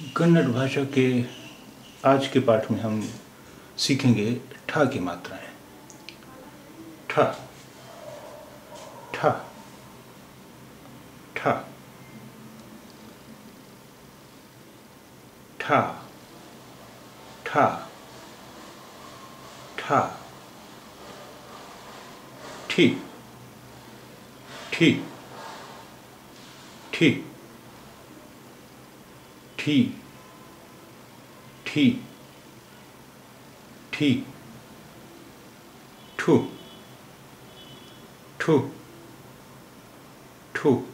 कन्नड़ भाषा के आज के पाठ में हम सीखेंगे ठा की मात्राएँ। ठा। ठा। ठा। ठा। ठा। ठा। ठी। ठी। ठी। T T T two two two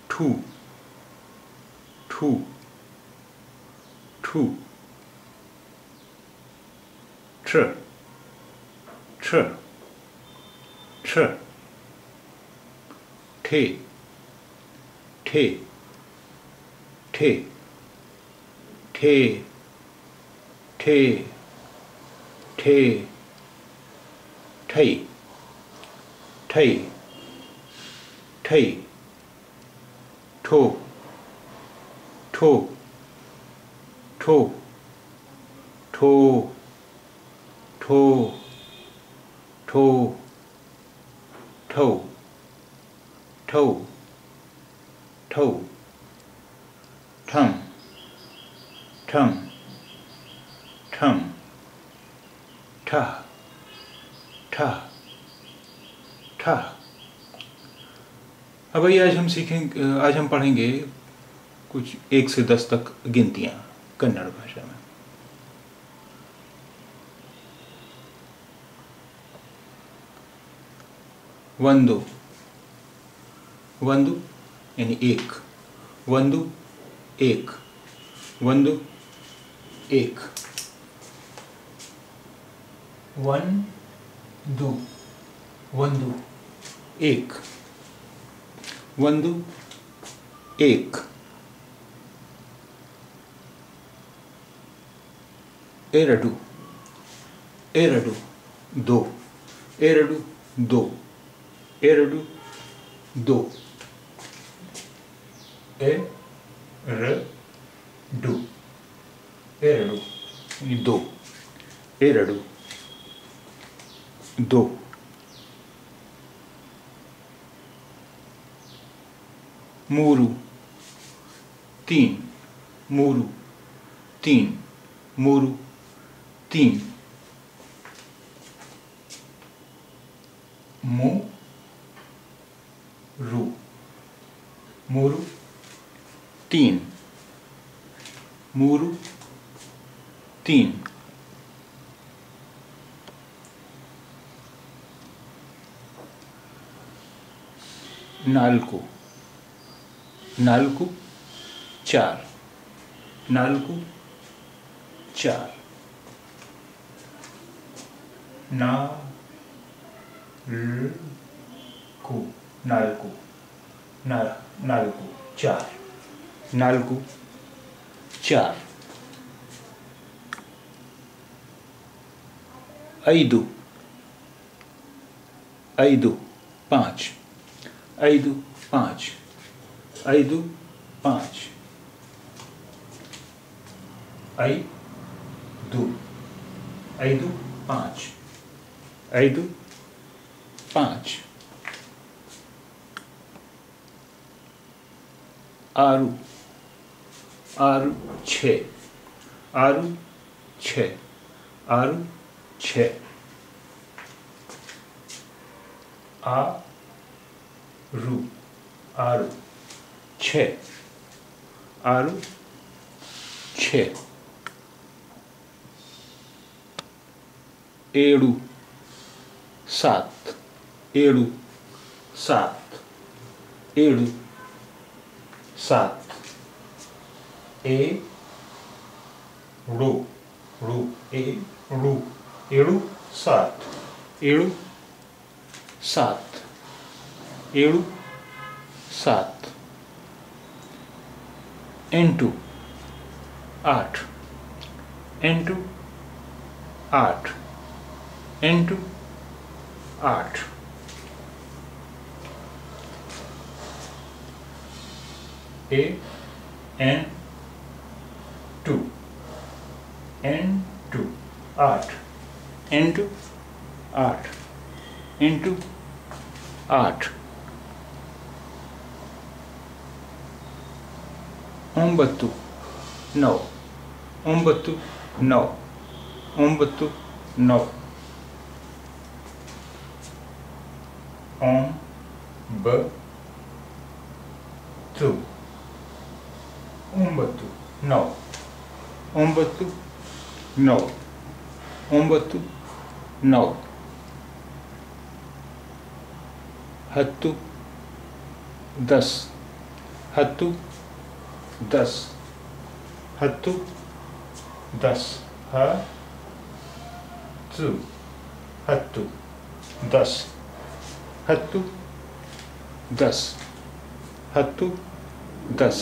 two two two ch ch ch t t T T T T T T T two two two two two two two two two ठम ठम ठम ta, ta, ta. अब भाई आज हम सीखेंगे आज हम पढ़ेंगे कुछ एक से दस तक गिनतियाँ कन्नड़ भाषा में। वंदु। वंदु यानी एक। वंदु एक। वन दो एक वन दो वन एक। वन एक एरडू एरडू दो। एरडू दो। एरडू दो। ए दो ए दो मूरू तीन मूरू तीन मूरू तीन मू रू मूरू तीन। मूरु तीन। नालकु नालकु चार। नालकु चार। ना नालकु नालकू नालकू चार। నాలుగు చార్ ఐదు ఐదు పాంచ్ ఐదు పాంచ్ ఐదు పాంచ్ ఐదు ఐదు పాంచ్ ఐదు పాంచ్ ఆరు आरु छ। आरु छ। आरु छ। आ रु। आरु छ। आरु छ। एडु। सात। एड़ु। सात। एडु। सात। ए रु रु ए रु एड़ू सात एड़ू सात एड़ू सात इंटू आठ इंटू आठ इंटू आठ ए एन into art into art into art ombatu no ombatu no ombatu no om b tu ombatu no ombatu नौ 9 9 दस हत्तु दस हत्तु दस ह तु हत्तु दस हत्तु दस हत्तु दस